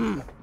嗯。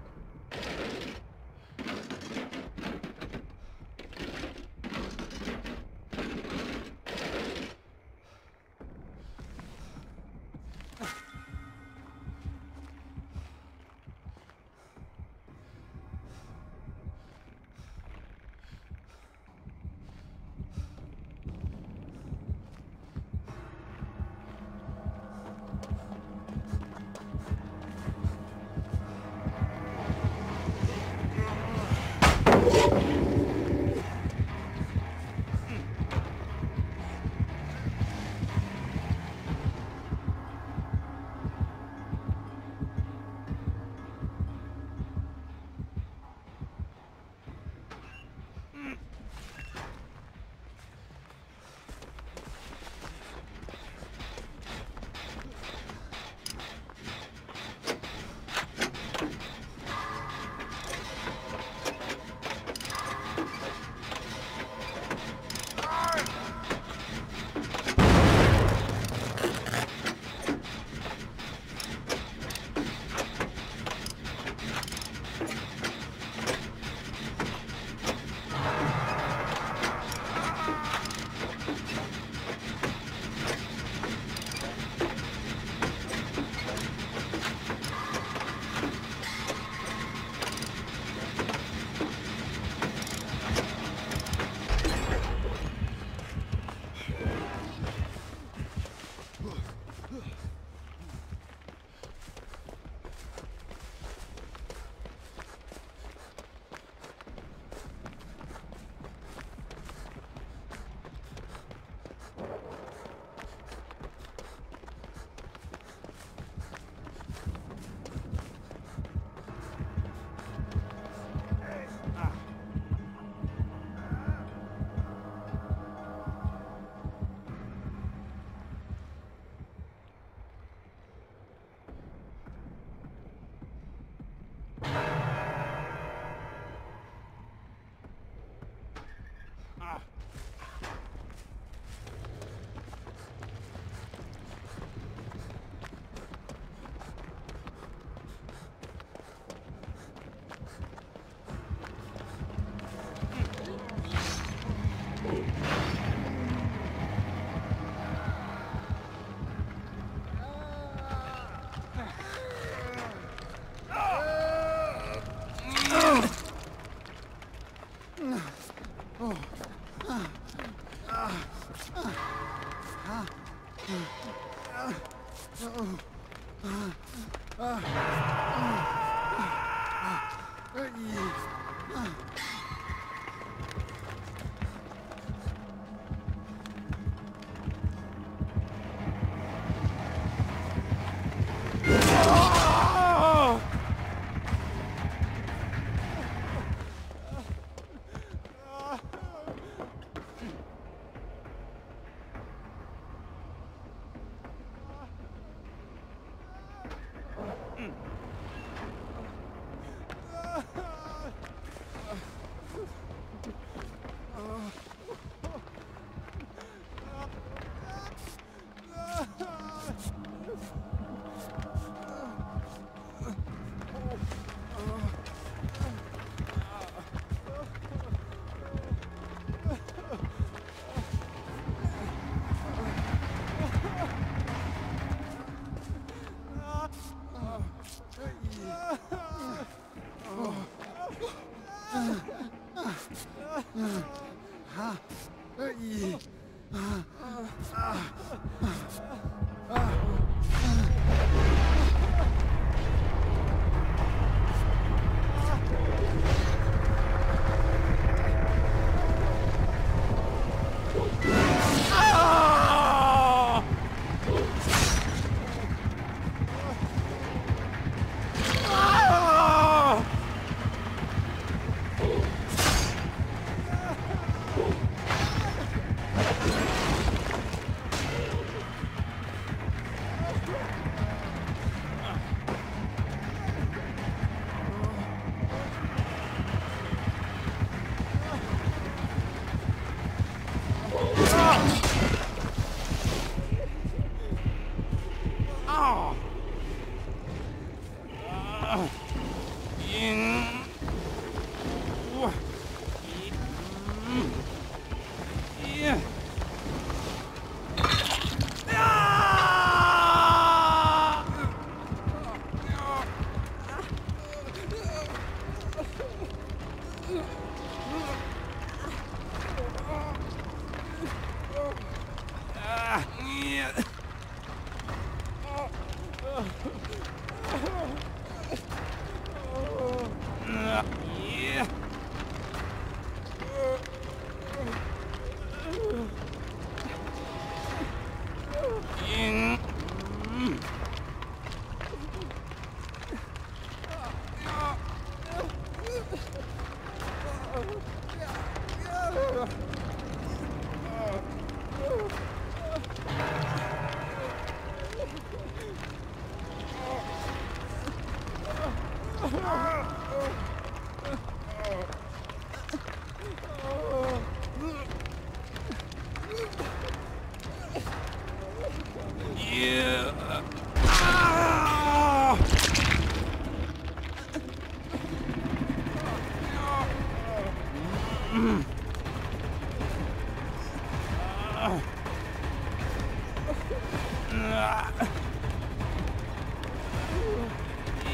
Oh.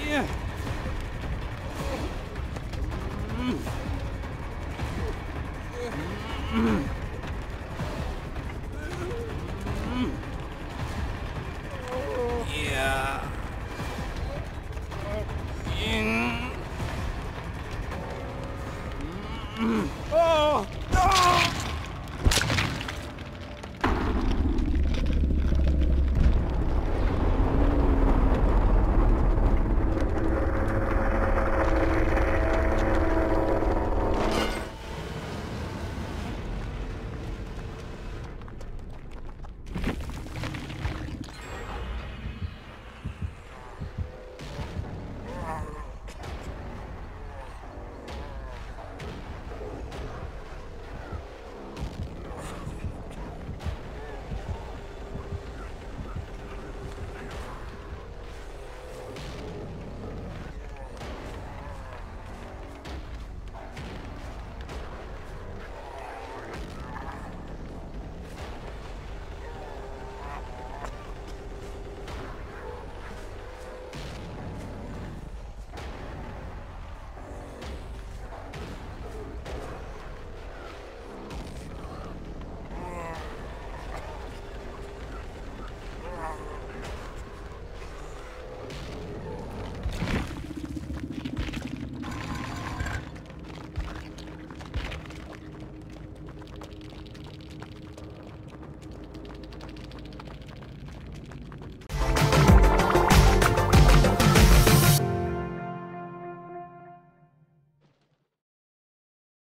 Yeah.